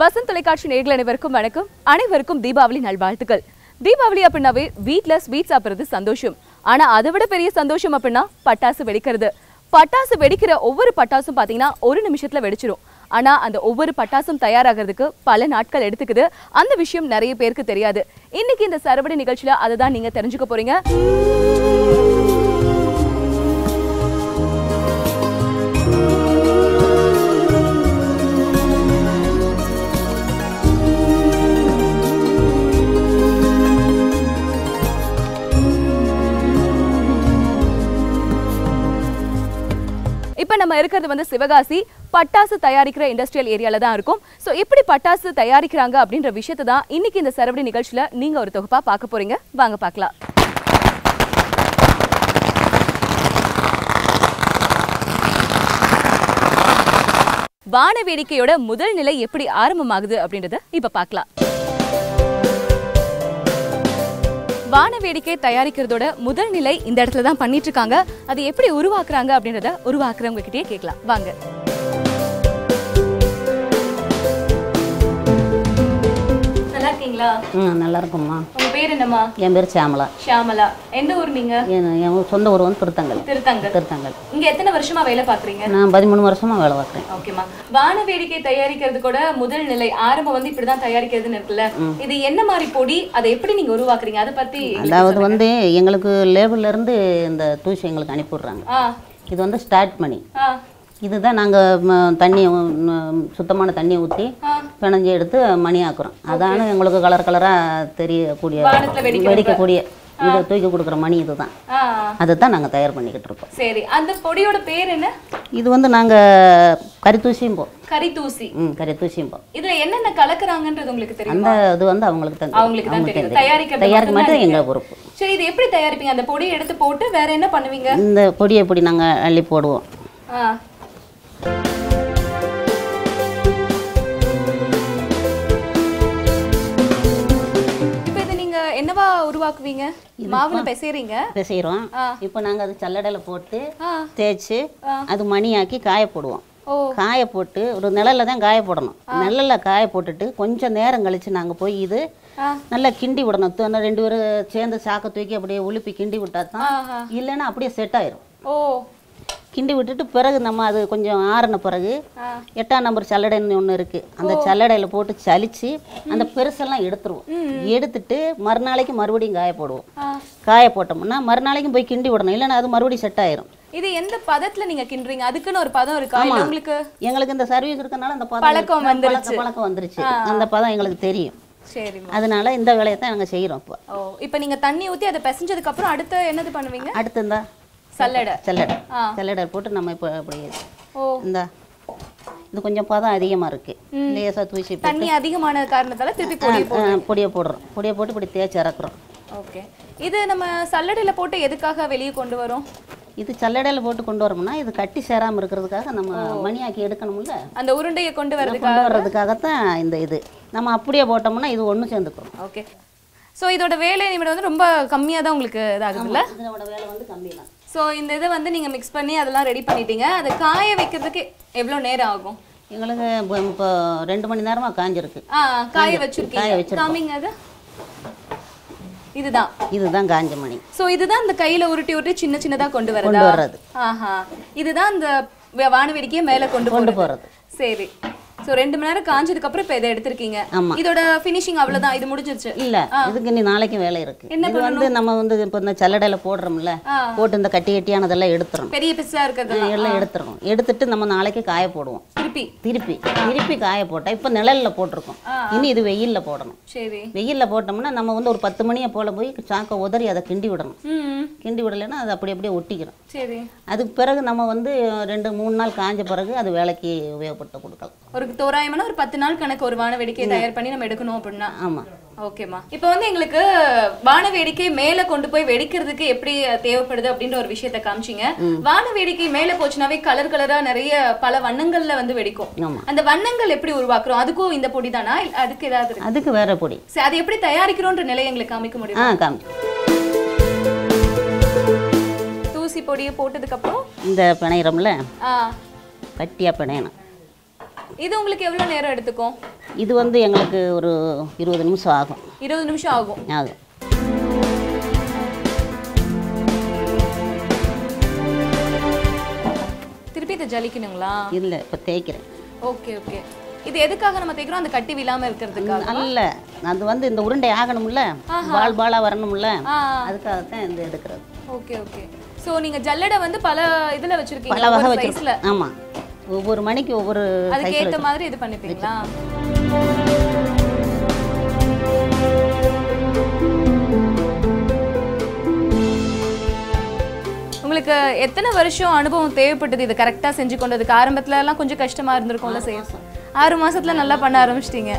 வசந்த் தொலைக்காட்சி நேர்கள் அனைவருக்கும் வணக்கம். அனைவருக்கும் தீபாவளி நல்வாழ்த்துக்கள். தீபாவளி அப்படின்னாவே வீட்டில் ஸ்வீட் சாப்பிட்றது சந்தோஷம். ஆனால் அதை விட பெரிய சந்தோஷம் அப்படின்னா பட்டாசு வெடிக்கிறது. பட்டாசு வெடிக்கிற ஒவ்வொரு பட்டாசும் பார்த்தீங்கன்னா ஒரு நிமிஷத்தில் வெடிச்சிரும். ஆனால் அந்த ஒவ்வொரு பட்டாசும் தயாராகிறதுக்கு பல நாட்கள் எடுத்துக்குது. அந்த விஷயம் நிறைய பேருக்கு தெரியாது. இன்னைக்கு இந்த சரவடி நிகழ்ச்சியில் அதை தான் நீங்கள் தெரிஞ்சுக்க போகிறீங்க இப்போ நம்ம இருக்கிறது வந்து சிவகாசி பட்டாசு தயாரிக்கிற இண்டஸ்ட்ரியல் ஏரியாவில் தான் இருக்கும். ஸோ எப்படி பட்டாசு தயாரிக்கிறாங்க அப்படின்ற விஷயத்தை தான் இன்னைக்கு இந்த சரவடி நிகழ்ச்சியில நீங்கள் ஒரு தொகுப்பாக பார்க்க போகிறீங்க வாங்க பார்க்கலாம். வான வேடிக்கையோட முதல் நிலை எப்படி ஆரம்பமாகுது அப்படின்றத இப்போ பார்க்கலாம். வான வேடிக்கை தயாரிக்கிறதோட முதல் நிலை இந்த இடத்துல தான் பண்ணிட்டு இருக்காங்க. அது எப்படி உருவாக்குறாங்க அப்படின்றத உருவாக்குறவங்க கிட்டயே கேட்கலாம். வாங்க. இருக்கீங்களா? ம் நல்லா இருக்கும்மா உங்க பேர் என்னம்மா? என் பேர் சியாமலா ஷியாமலா. எந்த ஊர் நீங்க? என் சொந்த ஊர் வந்து திருத்தங்கல். திருத்தங்கல். திருத்தங்கல். இங்க எத்தனை வருஷமா வேலை பாக்குறீங்க நான் பதிமூணு வருஷமாக வேலை பார்க்குறேன். ஓகேம்மா. வான வேடிக்கை தயாரிக்கிறது கூட முதல் நிலை. ஆரம்பம் வந்து இப்படிதான் தயாரிக்கிறதுன்னு இருக்குல்ல. இது என்ன மாதிரி பொடி? அதை எப்படி நீங்க உருவாக்குறீங்க? அதை பத்தி அதாவது வந்து எங்களுக்கு லேபிள்ல இருந்து இந்த தூசி எங்களுக்கு அனுப்பிவிட்றாங்க. ஆ. இது வந்து ஸ்டார்ட் பண்ணி இதுதான் நாங்கள் தண்ணியை உ- சுத்தமான தண்ணியை ஊற்றி. பிணைஞ்சு எடுத்து மணி ஆக்குறோம். அதான எங்களுக்கு கலர் கலராக தெரியக்கூடிய வெடிக்கக்கூடிய இதை தூக்கி கொடுக்குற மணி இதுதான். அதை தான் நாங்கள் தயார் பண்ணிக்கிட்டு இருக்கோம். சரி அந்த பொடியோட பேர் என்ன? இது வந்து நாங்கள் கரித்தூசியும் போ கரி தூசி ம் கரித்தூசியும் போ இதுல என்னென்ன கலக்குறாங்கன்றது உங்களுக்கு தெரியும்? அந்த இது வந்து அவங்களுக்கு தான் அவங்களுக்கு தான் தெரியும். தயாரிக்க மட்டும்தான் மட்டும் எங்கள் பொறுப்பு. சரி இது எப்படி தயாரிப்பீங்க? அந்த பொடியை எடுத்து போட்டு வேற என்ன பண்ணுவீங்க? இந்த பொடியை பொடி நாங்கள் அள்ளி போடுவோம். என்னவா உருவாக்குவீங்க? மாவுல பிசைறீங்க? ஆ. இப்போ நாங்கள் அது சல்லடையில் போட்டு தேய்ச்சி அது மணியாக்கி காய போடுவோம். காய போட்டு ஒரு நிழல்ல தான் காய போடணும். நிழல்ல காய போட்டுட்டு கொஞ்சம் நேரம் கழிச்சு நாங்கள் போய் இது. நல்லா கிண்டி விடணும். ரெண்டு பேரும் சேர்ந்து சாக்கை தூக்கி அப்படியே உலுப்பி கிண்டி விட்டா தான். இல்லைன்னா அப்படியே செட் ஆயிரும். ஓ. கிண்டி விட்டுட்டு பிறகு நம்ம அது கொஞ்சம் ஆறின பிறகு. எட்டாம் நம்பர் சல்லடைன்னு ஒன்று இருக்குது அந்த சல்லடையில் போட்டு சலிச்சு அந்த பெருசெல்லாம் எடுத்துருவோம். எடுத்துட்டு மறுநாளைக்கு மறுபடியும் காய போடுவோம். காய போட்டோம்னா மறுநாளைக்கும் போய் கிண்டி விடணும். இல்லைன்னா அது மறுபடியும் செட் ஆயிரும். இது எந்த பதத்துல நீங்க கிண்டுறீங்க? அதுக்குன்னு ஒரு பதம் இருக்கா? இல்ல உங்களுக்கு? எங்களுக்கு இந்த சர்வீஸ் இருக்கனால அந்த பழக்கம். வந்துருச்சு. பழக்கம் வந்துருச்சு. அந்த பதம் எங்களுக்கு தெரியும். சரிம்மா அதனால இந்த வேலையை தான் நாங்கள் செய்கிறோம் இப்போ இப்போ நீங்க தண்ணி ஊத்தி அதை பிசைஞ்சதுக்கு அப்புறம் அடுத்து என்னது பண்ணுவீங்க? அடுத்து இந்த சல்லடை. சல்லடை. சல்லடை போட்டு நம்ம இப்போ ஓ. இந்த இது கொஞ்சம் பதம் அதிகமாக இருக்குது லேசாக தூசி தண்ணி அதிகமான காரணத்தால திருப்பி பொடியை போடுறோம். பொடியை போட்டு இப்படி தேய்ச்சி இறக்குறோம். ஓகே. இது நம்ம சல்லடையில போட்டு எதுக்காக வெளியே கொண்டு வரோம்? இது சல்லடையில் போட்டு கொண்டு வரோம்னா இது கட்டி சேராமல் இருக்கிறதுக்காக நம்ம மணியாக்கி எடுக்கணும்ல? அந்த உருண்டையை கொண்டு வரதுக்காக கொண்டு வர்றதுக்காகத்தான் இந்த இது. நம்ம அப்படியே போட்டோம்னா இது ஒன்று சேர்ந்துக்கும். ஓகே. ஸோ இதோட வேலை நிமிடம் வந்து ரொம்ப கம்மியாக தான் உங்களுக்கு இதாகுதுல்ல? இதோட வேலை வந்து கம்மி தான் ஸோ இந்த இதை வந்து நீங்கள் மிக்ஸ் பண்ணி அதெல்லாம் ரெடி பண்ணிட்டீங்க. அதை காய வைக்கிறதுக்கு எவ்வளோ நேரம் ஆகும்? எங்களுக்கு இப்போ ரெண்டு மணி நேரமாக காஞ்சிருக்கு. ஆ காய காய வச்சிருக்கீங்க. வச்சிருக்கோம். காமிங்க அது? இதுதான். இதுதான் காஞ்ச மணி. ஸோ இதுதான் இந்த கையில உருட்டி உருட்டி சின்ன சின்னதா கொண்டு வரதா? வர்றது. ஆஹா. இதுதான் இந்த வானவேடிக்கையை மேல கொண்டு கொண்டு போறது. போகிறது சரி. ஸோ ரெண்டு மணி நேரம் காஞ்சதுக்கு அப்புறம் இப்போ இதை எடுத்திருக்கீங்க. ஆமா. இதோட ஃபினிஷிங் அவ்வளவுதான். இது முடிஞ்சிருச்சு. இல்ல இதுக்கு நீ நாளைக்கு வேலை இருக்கு. இது வந்து நம்ம வந்து இப்போ இந்த சல்லடையில போடுறோம்ல. போட்டு இந்த கட்டி கட்டியானதெல்லாம் எடுத்துறோம் பெரிய பிசா இருக்கிறது எல்லாம் எடுத்துறோம். எடுத்துட்டு நம்ம நாளைக்கு காய போடுவோம். திருப்பி. திருப்பி. திருப்பி காய போட்டா இப்போ நிழல்ல போட்டிருக்கோம். இனி இது வெயில்ல போடணும். சரி. வெயில்ல போட்டோம்னா நம்ம வந்து ஒரு பத்து மணியை போல போய் சாக்கை உதறி அதை கிண்டி விடணும். கிண்டி விடலைன்னா அது அப்படி அப்படியே ஒட்டிக்கிறோம். சரி. அதுக்கு பிறகு நம்ம வந்து ரெண்டு மூணு நாள் காஞ்ச பிறகு அது வேலைக்கு உபயோகப்படுத்த கொடுக்கலாம். ஒரு தோராயமான ஒரு பத்து நாள் கணக்கு ஒரு வான வேடிக்கையை தயார் பண்ணி நம்ம எடுக்கணும் அப்படின்னா? ஆமாம் ஓகேம்மா. இப்போ வந்து எங்களுக்கு வான வேடிக்கை மேல கொண்டு போய் வெடிக்கிறதுக்கு எப்படி தேவைப்படுது அப்படின்ற ஒரு விஷயத்த காமிச்சிங்க. வான வேடிக்கை மேல போச்சுனாவே கலர் கலரா நிறைய பல வண்ணங்கள்ல வந்து வெடிக்கும். அந்த வண்ணங்கள் எப்படி உருவாக்குறோம்? அதுக்கும் இந்த பொடி தானா? அதுக்கு ஏதாவது அதுக்கு வேற பொடி. சரி அது எப்படி தயாரிக்கிறோன்ற நிலையை எங்களுக்கு காமிக்க முடியும்? தூசி பொடியை போட்டதுக்கு அப்புறம் இந்த பிணையிறோம்ல? ஆ. கட்டியாக பிணையணும். இது உங்களுக்கு எவ்வளவு நேரம் எடுத்துக்கும்? இது வந்து எங்களுக்கு ஒரு இருபது நிமிஷம் ஆகும். இருபது நிமிஷம் ஆகும். ஆகும் திருப்பி இதை ஜலிக்கணுங்களா? இல்லை இப்போ தேய்க்கிறேன். Okay okay. இது எதுக்காக நம்ம தேய்க்கிறோம்? அந்த கட்டி விழாம இருக்கிறதுக்காக? அல்ல அது வந்து இந்த உருண்டை ஆகணும்ல? பால் பாலாக வரணும்ல? ஆ. அதுக்காகத்தான் இந்த எடுக்கிறது. Okay okay. சோ நீங்க ஜல்லடை வந்து பல இதுல வச்சிருக்கீங்க பல வகை வச்சிருக்கோம். ஆமாம் ஒவ்வொரு மணிக்கு ஒவ்வொரு அதுக்கு சைஸில் ஏத்த மாதிரி இது பண்ணிப்பீங்களா? உங்களுக்கு எத்தனை வருஷம் அனுபவம் தேவைப்பட்டது இது கரெக்டா செஞ்சு கொண்டதுக்கு? ஆரம்பத்துல எல்லாம் கொஞ்சம் கஷ்டமா இருந்திருக்கும்ல செய்ய ஆறு மாசத்துல நல்லா பண்ண ஆரம்பிச்சிட்டீங்க.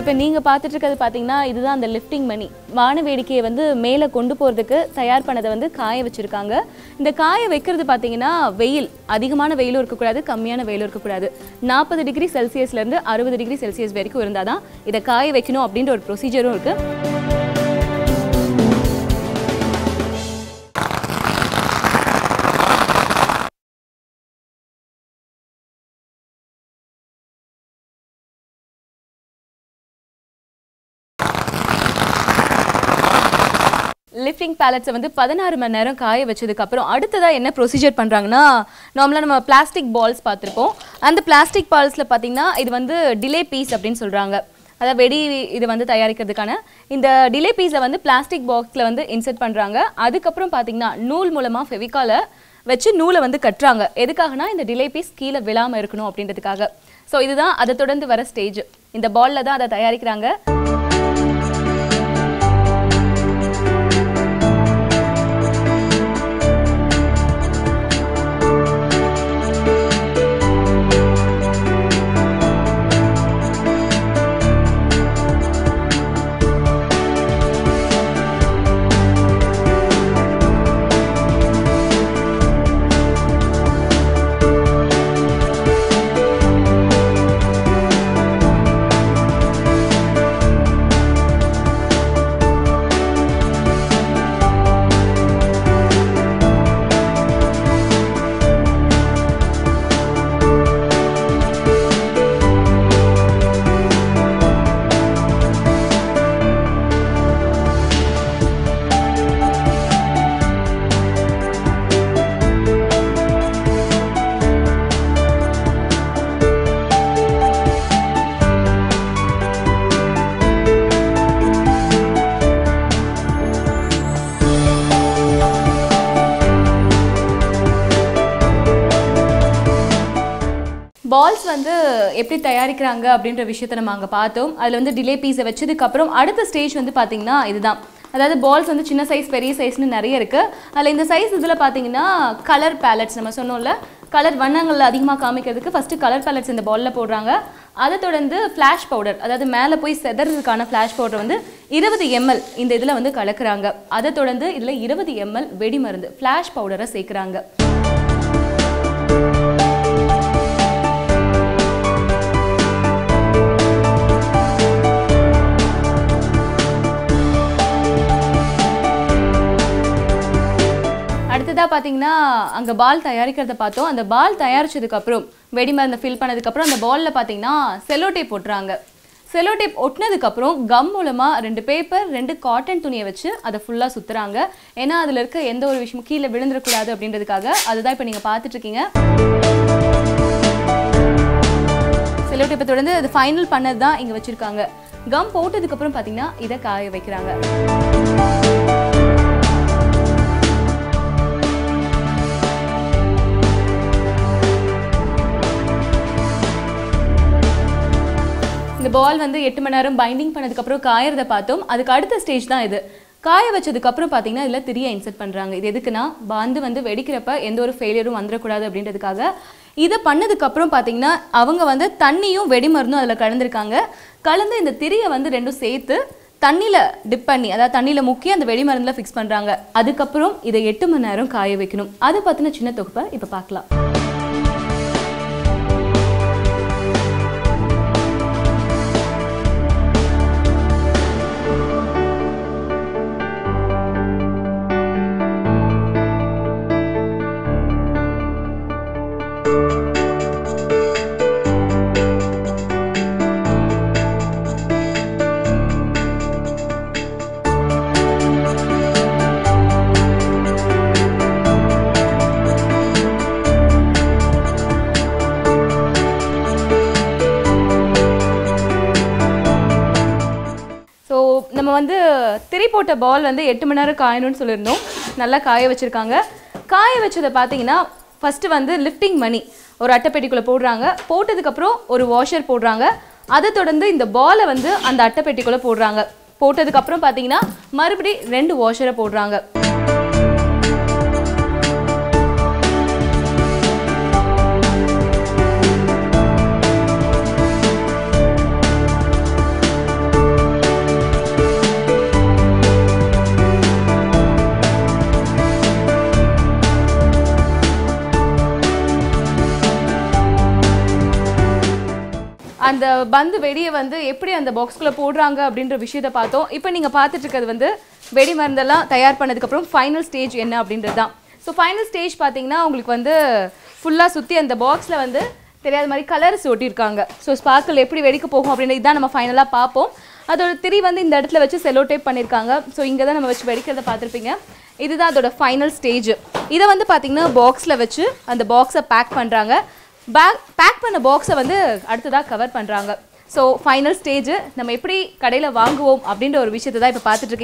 இப்போ நீங்கள் பார்த்துட்டு இருக்கிறது பார்த்தீங்கன்னா இதுதான் அந்த லிஃப்டிங் மணி வான வேடிக்கையை வந்து மேலே கொண்டு போகிறதுக்கு தயார் பண்ணதை வந்து காய வச்சுருக்காங்க. இந்த காய வைக்கிறது பார்த்தீங்கன்னா வெயில். அதிகமான வெயிலும் இருக்கக்கூடாது கம்மியான வெயிலும் இருக்கக்கூடாது. நாற்பது டிகிரி செல்சியஸ்லேருந்து அறுபது டிகிரி செல்சியஸ் வரைக்கும் இருந்தால் தான் இதை காய வைக்கணும் அப்படின்ற ஒரு ப்ரொசீஜரும் இருக்குது ஷிஃப்டிங் பேலட்ஸை வந்து பதினாறு மணி நேரம் காய வச்சதுக்கப்புறம் அடுத்ததாக என்ன ப்ரொசீஜர் பண்ணுறாங்கன்னா நார்மலாக நம்ம பிளாஸ்டிக் பால்ஸ் பார்த்துருப்போம். அந்த பிளாஸ்டிக் பால்ஸில் பார்த்தீங்கன்னா இது வந்து டிலே பீஸ் அப்படின்னு சொல்கிறாங்க அதாவது வெடி இது வந்து தயாரிக்கிறதுக்கான. இந்த டிலே பீஸை வந்து பிளாஸ்டிக் பாக்ஸில் வந்து இன்செர்ட் பண்ணுறாங்க அதுக்கப்புறம் பார்த்தீங்கன்னா நூல் மூலமாக ஃபெவிக்கால வச்சு நூலை வந்து கட்டுறாங்க. எதுக்காகனா இந்த டிலே பீஸ் கீழே விழாமல் இருக்கணும் அப்படின்றதுக்காக. ஸோ இதுதான் அதை தொடர்ந்து வர ஸ்டேஜ் இந்த பாலில் தான் அதை தயாரிக்கிறாங்க. எப்படி தயாரிக்கிறாங்க அப்படின்ற விஷயத்தை நம்ம அங்கே பார்த்தோம். அதில் வந்து டிலே பீஸை வச்சதுக்கப்புறம் அடுத்த ஸ்டேஜ் வந்து பார்த்தீங்கன்னா இதுதான். அதாவது பால்ஸ் வந்து சின்ன சைஸ் பெரிய சைஸ்னு நிறைய இருக்குது அதில் இந்த சைஸ் இதில் பார்த்தீங்கன்னா கலர் பேலட்ஸ் நம்ம சொன்னோம்ல. கலர் வண்ணங்களில் அதிகமாக காமிக்கிறதுக்கு ஃபஸ்ட்டு கலர் பேலட்ஸ் இந்த பாலில் போடுறாங்க. அதை தொடர்ந்து ஃப்ளாஷ் பவுடர் அதாவது மேலே போய் செதறதுக்கான ஃப்ளாஷ் பவுடர் வந்து இருபது எம்எல் இந்த இதில் வந்து கலக்குறாங்க. அதை தொடர்ந்து இதில் இருபது எம்எல் வெடி மருந்து ஃப்ளாஷ் பவுடரை சேர்க்குறாங்க. அடுத்ததாக பார்த்தீங்கன்னா அங்கே பால் தயாரிக்கிறத பார்த்தோம். அந்த பால் தயாரிச்சதுக்கப்புறம் வெடி மருந்தை ஃபில் பண்ணதுக்கப்புறம் அந்த பாலில் பார்த்தீங்கன்னா செல்லோ டேப் ஒட்டுறாங்க. செல்லோ டேப் ஒட்டினதுக்கப்புறம் கம் மூலமாக ரெண்டு பேப்பர் ரெண்டு காட்டன் துணியை வச்சு அதை ஃபுல்லாக சுற்றுறாங்க ஏன்னா அதில் இருக்க எந்த ஒரு விஷயமும் கீழே விழுந்துடக்கூடாது அப்படின்றதுக்காக அதுதான் இப்போ நீங்கள் பார்த்துட்ருக்கீங்க செல்லோ டேப்பை தொடர்ந்து அது ஃபைனல் பண்ணது தான் இங்கே வச்சுருக்காங்க. கம் போட்டதுக்கப்புறம் பார்த்தீங்கன்னா இதை காய வைக்கிறாங்க. பால் வந்து எட்டு மணி நேரம் பைண்டிங் பண்ணதுக்கப்புறம் காயறதை பார்த்தோம். அதுக்கு அடுத்த ஸ்டேஜ் தான் இது. காய வச்சதுக்கப்புறம் பார்த்தீங்கன்னா இதில் திரியை இன்செர்ட் பண்ணுறாங்க இது எதுக்குன்னா பாந்து வந்து வெடிக்கிறப்ப எந்த ஒரு ஃபெயிலியரும் வந்துடக்கூடாது அப்படின்றதுக்காக. இதை பண்ணதுக்கப்புறம் பார்த்தீங்கன்னா அவங்க வந்து தண்ணியும் வெடிமருந்தும் அதில் கலந்துருக்காங்க. கலந்து இந்த திரியை வந்து ரெண்டும் சேர்த்து தண்ணியில் டிப் பண்ணி அதாவது தண்ணியில் முக்கி அந்த வெடிமருந்தில் ஃபிக்ஸ் பண்ணுறாங்க அதுக்கப்புறம் இதை எட்டு மணி நேரம் காய வைக்கணும். அதை பற்றின சின்ன தொகுப்பை இப்போ பார்க்கலாம். திரி போட்ட பால் வந்து எட்டு மணி நேரம் காயணும்னு சொல்லியிருந்தோம். நல்லா காய வச்சுருக்காங்க. காய வச்சதை பார்த்தீங்கன்னா ஃபஸ்ட்டு வந்து லிஃப்டிங் மணி ஒரு அட்டைப்பெட்டிக்குள்ளே போடுறாங்க. போட்டதுக்கப்புறம் ஒரு வாஷர் போடுறாங்க. அதை தொடர்ந்து இந்த பாலை வந்து அந்த அட்டைப்பெட்டிக்குள்ளே போடுறாங்க. போட்டதுக்கப்புறம் பார்த்தீங்கன்னா மறுபடி ரெண்டு வாஷரை போடுறாங்க. அந்த பந்து வெடியை வந்து எப்படி அந்த பாக்ஸ்குள்ளே போடுறாங்க அப்படின்ற விஷயத்தை பார்த்தோம். இப்போ நீங்கள் பார்த்துட்டு இருக்கிறது வந்து வெடி மருந்தெல்லாம் தயார் பண்ணதுக்கப்புறம் ஃபைனல் ஸ்டேஜ் என்ன அப்படின்றது தான் ஸோ ஃபைனல் ஸ்டேஜ் பார்த்தீங்கன்னா உங்களுக்கு வந்து ஃபுல்லாக சுற்றி அந்த பாக்ஸில் வந்து தெரியாத மாதிரி கலர்ஸ் ஒட்டியிருக்காங்க. ஸோ ஸ்பார்க்கிள் எப்படி வெடிக்க போகும் அப்படின்றது இதான் நம்ம ஃபைனலாக பார்ப்போம். அதோட திரி வந்து இந்த இடத்துல வச்சு செலோ டேப் பண்ணியிருக்காங்க. ஸோ இங்கே தான் நம்ம வச்சு வெடிக்கிறத பார்த்துருப்பீங்க. இதுதான் அதோட ஃபைனல் ஸ்டேஜ் இதை வந்து பார்த்தீங்கன்னா பாக்ஸில் வச்சு அந்த பாக்ஸை பேக் பண்ணுறாங்க பேக் பேக் பண்ண பாக்ஸை வந்து அடுத்ததாக கவர் பண்ணுறாங்க ஸோ ஃபைனல் ஸ்டேஜ் நம்ம எப்படி கடையில் வாங்குவோம் அப்படின்ற ஒரு விஷயத்தை தான் இப்போ பார்த்துட்டு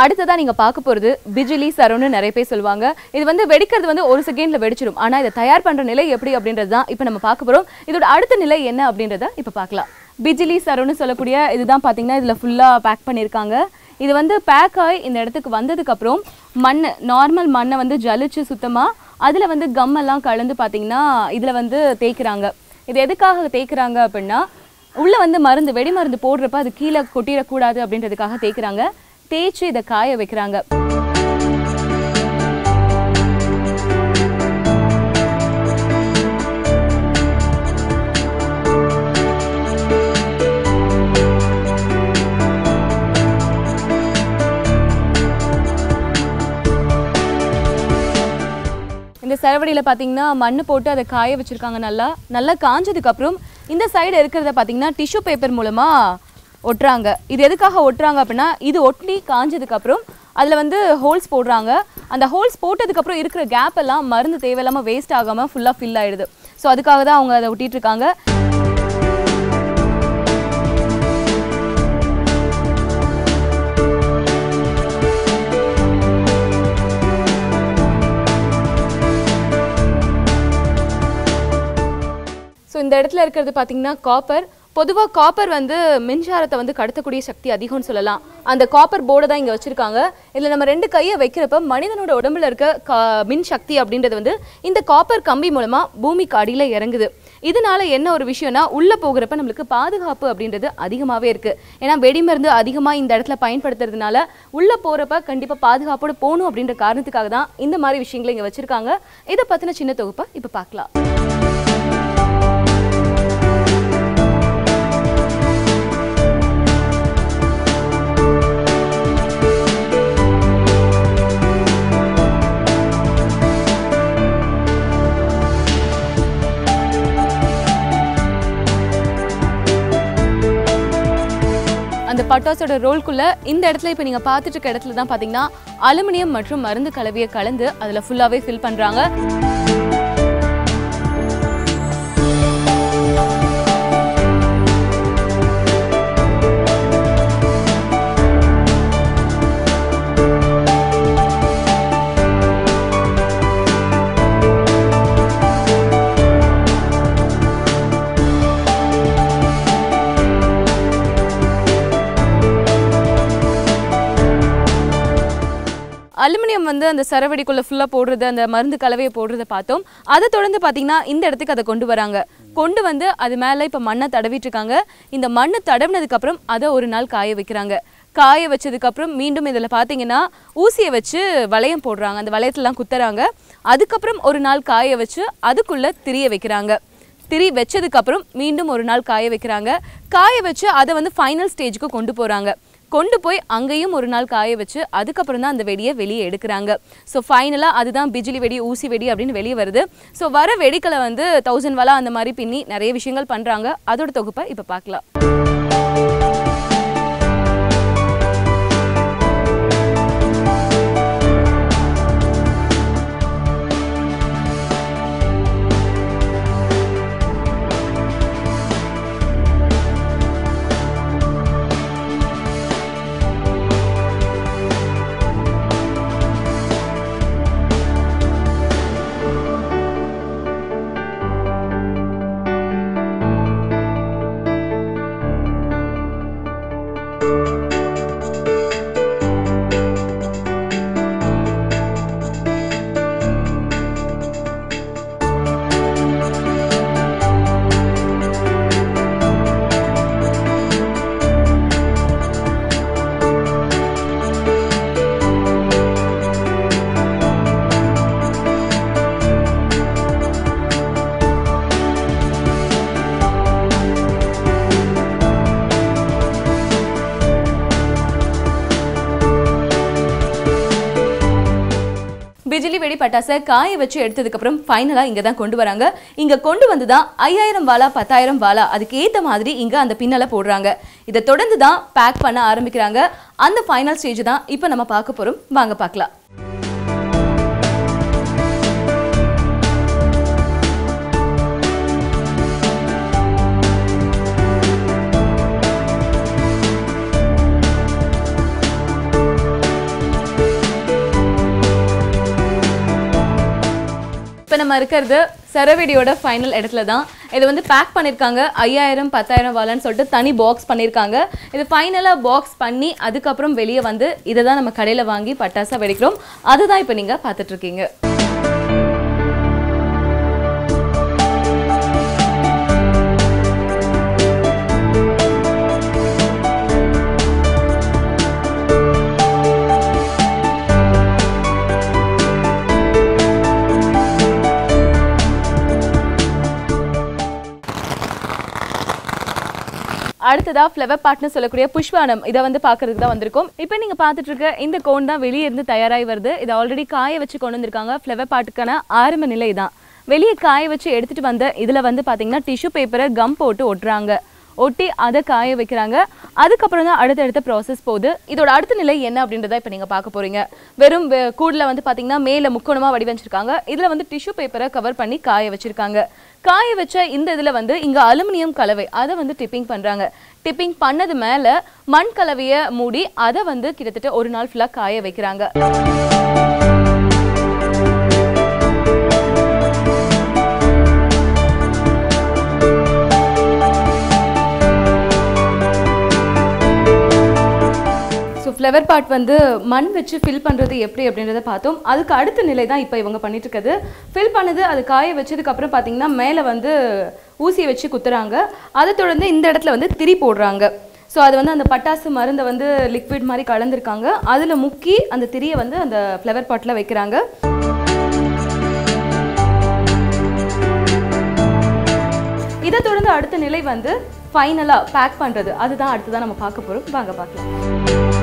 அடுத்ததான் அடுத்ததா நீங்க பார்க்க போறது பிஜிலி சரோன்னு நிறைய பேர் சொல்லுவாங்க. இது வந்து வெடிக்கிறது வந்து ஒரு செகண்ட்ல வெடிச்சிடும் ஆனா இதை தயார் பண்ற நிலை எப்படி அப்படின்றது தான் இப்போ நம்ம பார்க்க போறோம். இதோட அடுத்த நிலை என்ன அப்படின்றத இப்போ பார்க்கலாம். பிஜிலி சரோன்னு சொல்லக்கூடிய இதுதான் பாத்தீங்கன்னா இதுல ஃபுல்லா பேக் பண்ணியிருக்காங்க இது வந்து பேக் ஆகி இந்த இடத்துக்கு வந்ததுக்கு அப்புறம் மண் நார்மல் மண்ணை வந்து ஜலிச்சு சுத்தமா அதுல வந்து கம் எல்லாம் கலந்து பாத்தீங்கன்னா இதுல வந்து தேய்க்கிறாங்க. இது எதுக்காக தேய்க்கிறாங்க அப்படின்னா உள்ள வந்து மருந்து வெடி மருந்து போடுறப்ப அது கீழே கொட்டிடக்கூடாது அப்படின்றதுக்காக தேய்க்கிறாங்க. தேய்ச்சி இதை காய வைக்கிறாங்க. இந்த சரவடியில் பார்த்தீங்கன்னா மண் போட்டு அதை காய வச்சிருக்காங்க நல்லா. நல்லா காஞ்சதுக்கப்புறம் இந்த சைடு இருக்கிறத பார்த்தீங்கன்னா டிஷ்யூ பேப்பர் மூலமா ஒட்டுறாங்க. இது எதுக்காக ஒட்டுறாங்க அப்படின்னா இது ஒட்டி காஞ்சதுக்கப்புறம் அதில் வந்து ஹோல்ஸ் போடுறாங்க. அந்த ஹோல்ஸ் போட்டதுக்கப்புறம் இருக்கிற கேப் எல்லாம் மருந்து தேவையில்லாமல் வேஸ்ட் ஆகாமல் ஃபுல்லாக ஃபில் ஆகிடுது ஸோ அதுக்காக தான் அவங்க அதை ஒட்டிகிட்டு இருக்காங்க. ஸோ இந்த இடத்துல இருக்கிறது பார்த்தீங்கன்னா காப்பர் பொதுவாக காப்பர் வந்து மின்சாரத்தை வந்து கடத்தக்கூடிய சக்தி அதிகம்னு சொல்லலாம். அந்த காப்பர் போர்டை தான் இங்கே வச்சுருக்காங்க. இதில் நம்ம ரெண்டு கையை வைக்கிறப்ப மனிதனோட உடம்புல இருக்க கா- மின் சக்தி அப்படின்றது வந்து இந்த காப்பர் கம்பி மூலமாக பூமிக்கு அடியில் இறங்குது. இதனால என்ன ஒரு விஷயம்னா உள்ளே போகிறப்ப நம்மளுக்கு பாதுகாப்பு அப்படின்றது அதிகமாகவே இருக்குது ஏன்னா வெடிமருந்து அதிகமாக இந்த இடத்துல பயன்படுத்துறதுனால உள்ளே போகிறப்ப கண்டிப்பாக பாதுகாப்போடு போகணும் அப்படின்ற காரணத்துக்காக தான் இந்த மாதிரி விஷயங்களை இங்கே வச்சுருக்காங்க. இதை பற்றின சின்ன தொகுப்பை இப்போ பார்க்கலாம். பட்டாசோட ரோல்குள்ள இந்த இடத்துல இப்போ நீங்க பார்த்துட்டு இருக்க இடத்துல தான் பாத்தீங்கன்னா அலுமினியம் மற்றும் மருந்து கலவையை கலந்து அதுல ஃபுல்லாவே ஃபில் பண்றாங்க. அலுமினியம் வந்து அந்த சரவடிக்குள்ளே ஃபுல்லாக போடுறது அந்த மருந்து கலவையை போடுறதை பார்த்தோம். அதை தொடர்ந்து பார்த்தீங்கன்னா இந்த இடத்துக்கு அதை கொண்டு வராங்க. கொண்டு வந்து அது மேலே இப்போ மண்ணை தடவிட்டு இருக்காங்க. இந்த மண்ணை தடவினதுக்கப்புறம் அதை ஒரு நாள் காய வைக்கிறாங்க. காய வச்சதுக்கப்புறம் மீண்டும் இதில் பார்த்தீங்கன்னா ஊசியை வச்சு வளையம் போடுறாங்க. அந்த வளையத்துலலாம் குத்துறாங்க. அதுக்கப்புறம் ஒரு நாள் காய வச்சு அதுக்குள்ளே திரிய வைக்கிறாங்க. திரி வச்சதுக்கப்புறம் மீண்டும் ஒரு நாள் காய வைக்கிறாங்க. காய வச்சு அதை வந்து ஃபைனல் ஸ்டேஜுக்கு கொண்டு போகிறாங்க கொண்டு போய் அங்கேயும் ஒரு நாள் காய வச்சு அதுக்கப்புறம் தான் அந்த வெடியை வெளியே எடுக்கிறாங்க. ஸோ ஃபைனலாக அதுதான் பிஜிலி வெடி ஊசி வெடி அப்படின்னு வெளியே வருது. ஸோ வர வெடிக்களை வந்து தௌசண்ட் வலா அந்த மாதிரி பின்னி நிறைய விஷயங்கள் பண்ணுறாங்க அதோட தொகுப்பை இப்போ பார்க்கலாம். பிஜிலி பட்டாசை காய வச்சு எடுத்ததுக்கு அப்புறம் ஃபைனலாக இங்கே தான் கொண்டு வராங்க. இங்கே கொண்டு வந்து தான் ஐயாயிரம் வாலா பத்தாயிரம் வாலா அதுக்கு ஏற்ற மாதிரி இங்கே அந்த பின்னலை போடுறாங்க. இதை தொடர்ந்து தான் பேக் பண்ண ஆரம்பிக்கிறாங்க. அந்த ஃபைனல் ஸ்டேஜ் தான் இப்போ நம்ம பார்க்க போகிறோம் வாங்க பார்க்கலாம். நம்ம இருக்கிறது செரவெடியோட ஃபைனல் இடத்துல தான் இது வந்து பேக் பண்ணியிருக்காங்க ஐயாயிரம் பத்தாயிரம் வாழன்னு சொல்லிட்டு தனி பாக்ஸ் பண்ணியிருக்காங்க இது ஃபைனலாக பாக்ஸ் பண்ணி அதுக்கப்புறம் வெளியே வந்து இதை தான் நம்ம கடையில் வாங்கி பட்டாசாக வெடிக்கிறோம். அதுதான் இப்போ நீங்கள் பார்த்துட்ருக்கீங்க அடுத்ததா ஃப்ளவர் பாட்னு சொல்லக்கூடிய புஷ்பானம். இதை வந்து பார்க்கறதுக்கு தான் வந்திருக்கும். இப்போ நீங்க பார்த்துட்டு இருக்க இந்த கோன் தான் வெளியே இருந்து தயாராகி வருது. இதை ஆல்ரெடி காய வச்சு கொண்டு வந்திருக்காங்க. ஃப்ளவர் பாட்டுக்கான ஆரம்ப நிலை தான். வெளியே காய வச்சு எடுத்துட்டு வந்த இதுல வந்து பாத்தீங்கன்னா டிஷ்யூ பேப்பரை கம் போட்டு ஒட்டுறாங்க. ஒட்டி அதை காய வைக்கிறாங்க. அதுக்கப்புறம் தான் அடுத்தடுத்த ப்ராசஸ் போகுது. இதோட அடுத்த நிலை என்ன அப்படின்றத இப்போ நீங்கள் பார்க்க போகிறீங்க வெறும் வெ- வந்து பார்த்தீங்கன்னா மேலே முக்கோணமாக வடிவமைச்சிருக்காங்க. இதில் வந்து டிஷ்யூ பேப்பரை கவர் பண்ணி காய வச்சிருக்காங்க. காய வச்ச இந்த இதில் வந்து இங்கே அலுமினியம் கலவை அதை வந்து டிப்பிங் பண்ணுறாங்க டிப்பிங் பண்ணது மேலே மண் கலவையை மூடி அதை வந்து கிட்டத்தட்ட ஒரு நாள் ஃபுல்லாக காய வைக்கிறாங்க. ஃப்ளவர் பாட் வந்து மண் வச்சு ஃபில் பண்ணுறது எப்படி அப்படின்றத பார்த்தோம். அதுக்கு அடுத்த நிலை தான் இப்போ இவங்க பண்ணிட்டு இருக்கிறது ஃபில் பண்ணுது அது காய வச்சதுக்கப்புறம் பார்த்தீங்கன்னா மேலே வந்து ஊசியை வச்சு குத்துறாங்க. அதை தொடர்ந்து இந்த இடத்துல வந்து திரி போடுறாங்க. ஸோ அது வந்து அந்த பட்டாசு மருந்தை வந்து லிக்விட் மாதிரி கலந்துருக்காங்க. அதில் முக்கி அந்த திரியை வந்து அந்த ஃப்ளவர் பாட்டில் வைக்கிறாங்க. இதை தொடர்ந்து அடுத்த நிலை வந்து ஃபைனலாக பேக் பண்ணுறது அதுதான் அடுத்ததான் நம்ம பார்க்க போகிறோம் வாங்க பார்க்கலாம்.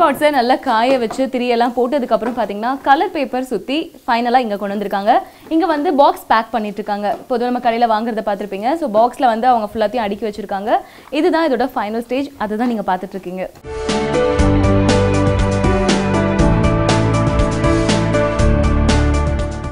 பாட்ஸை நல்லா காய வச்சு திரியெல்லாம் போட்டதுக்கப்புறம் பார்த்தீங்கன்னா கலர் பேப்பர் சுற்றி ஃபைனலாக இங்கே கொண்டு வந்திருக்காங்க. இங்கே வந்து பாக்ஸ் பேக் பண்ணிட்டு இருக்காங்க பொதுவாக நம்ம கடையில் வாங்குறத பார்த்துருப்பீங்க. ஸோ பாக்ஸில் வந்து அவங்க ஃபுல்லாத்தையும் அடுக்கி வச்சுருக்காங்க. இதுதான் இதோட ஃபைனல் ஸ்டேஜ் அதுதான் நீங்கள் பார்த்துட்ருக்கீங்க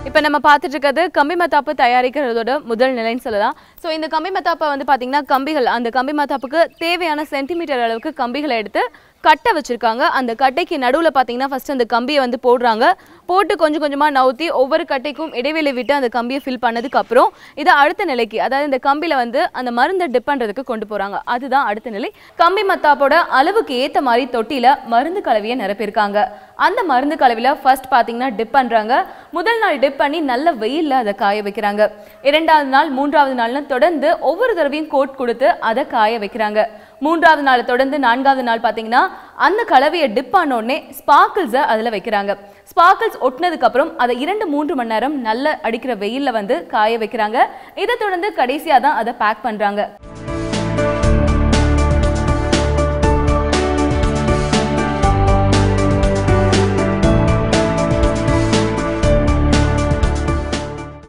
இப்போ நம்ம பார்த்துட்டு இருக்கிறது கம்பி மத்தாப்பு தயாரிக்கிறதோட முதல் நிலைன்னு சொல்லலாம். ஸோ இந்த கம்பி மத்தாப்பை வந்து பார்த்தீங்கன்னா கம்பிகள் அந்த கம்பி மத்தாப்புக்கு தேவையான சென்டிமீட்டர் அளவுக்கு கம்பிகளை எடுத்து கட்டை வச்சுருக்காங்க. அந்த கட்டைக்கு நடுவில் பார்த்தீங்கன்னா ஃபஸ்ட்டு அந்த கம்பியை வந்து போடுறாங்க. போட்டு கொஞ்சம் கொஞ்சமாக நவுத்தி ஒவ்வொரு கட்டைக்கும் இடைவெளி விட்டு அந்த கம்பியை ஃபில் பண்ணதுக்கப்புறம் இதை அடுத்த நிலைக்கு அதாவது இந்த கம்பியில் வந்து அந்த மருந்தை டிப் பண்ணுறதுக்கு கொண்டு போகிறாங்க அதுதான் அடுத்த நிலை. கம்பி மத்தாப்போட அளவுக்கு ஏற்ற மாதிரி தொட்டியில் மருந்து கலவையை நிரப்பியிருக்காங்க. அந்த மருந்து கலவையில் ஃபர்ஸ்ட் பார்த்தீங்கன்னா டிப் பண்ணுறாங்க முதல் நாள் டிப் பண்ணி நல்ல வெயிலில் அதை காய வைக்கிறாங்க. இரண்டாவது நாள் மூன்றாவது நாள்னு தொடர்ந்து ஒவ்வொரு தடவையும் கோட் கொடுத்து அதை காய வைக்கிறாங்க. மூன்றாவது நாள் தொடர்ந்து நான்காவது நாள் பார்த்தீங்கன்னா அந்த கலவையை டிப் ஆன உடனே ஸ்பார்க்கிள்ஸை அதில் வைக்கிறாங்க. ஸ்பார்க்கிள்ஸ் ஒட்டினதுக்கப்புறம் அதை இரண்டு மூன்று மணி நேரம் நல்ல அடிக்கிற வெயிலில் வந்து காய வைக்கிறாங்க. இதை தொடர்ந்து கடைசியாக தான் அதை பேக் பண்ணுறாங்க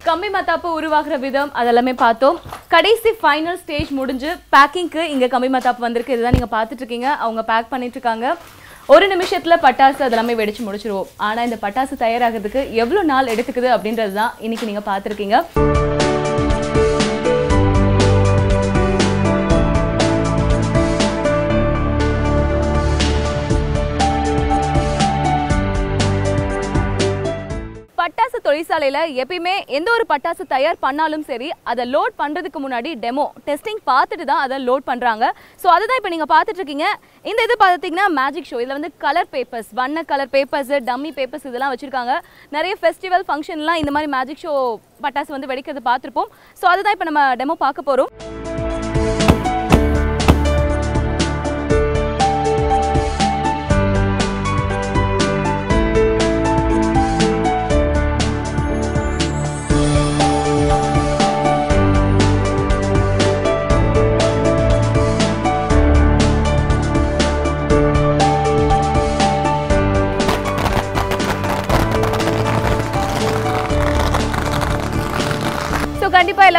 கம்பி மத்தாப்பு உருவாகிற விதம் அதெல்லாமே பார்த்தோம். கடைசி ஃபைனல் ஸ்டேஜ் முடிஞ்சு பேக்கிங்க்கு இங்கே கம்பி மத்தாப்பு வந்திருக்கு. இதுதான் நீங்கள் பார்த்துட்டு இருக்கீங்க. அவங்க பேக் பண்ணிட்டு இருக்காங்க. ஒரு நிமிஷத்தில் பட்டாசு அதெல்லாமே வெடிச்சு முடிச்சிருவோம். ஆனால் இந்த பட்டாசு தயாராகிறதுக்கு எவ்வளோ நாள் எடுத்துக்குது அப்படின்றது தான் இன்னைக்கு நீங்கள் பார்த்துருக்கீங்க. பட்டாசு தொழிற்சாலையில் எப்பயுமே எந்த ஒரு பட்டாசு தயார் பண்ணாலும் சரி அதை லோட் பண்ணுறதுக்கு முன்னாடி டெமோ டெஸ்டிங் பார்த்துட்டு தான் அதை லோட் பண்ணுறாங்க ஸோ அதுதான் இப்போ நீங்கள் பார்த்துட்டு இருக்கீங்க. இந்த இது பார்த்தீங்கன்னா மேஜிக் ஷோ இதில் வந்து கலர் பேப்பர்ஸ் வண்ண கலர் பேப்பர்ஸ் டம்மி பேப்பர்ஸ் இதெல்லாம் வச்சுருக்காங்க. நிறைய ஃபெஸ்டிவல் ஃபங்க்ஷன்லாம் இந்த மாதிரி மேஜிக் ஷோ பட்டாசு வந்து வெடிக்கிறது பார்த்துருப்போம். ஸோ அதுதான் இப்போ நம்ம டெமோ பார்க்க போகிறோம்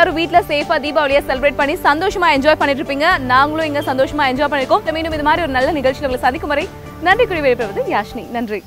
எல்லாரும் வீட்டில் சேஃபாக தீபாவளியை செலிப்ரேட் பண்ணி சந்தோஷமாக என்ஜாய் பண்ணிட்டு இருப்பீங்க. நாங்களும் இங்கே சந்தோஷமாக என்ஜாய் பண்ணியிருக்கோம் மீண்டும் இது மாதிரி ஒரு நல்ல நிகழ்ச்சியில் உங்களை சந்திக்கும் வரை நன்றி குறி விடைபெறுவது யாஷினி. நன்றி.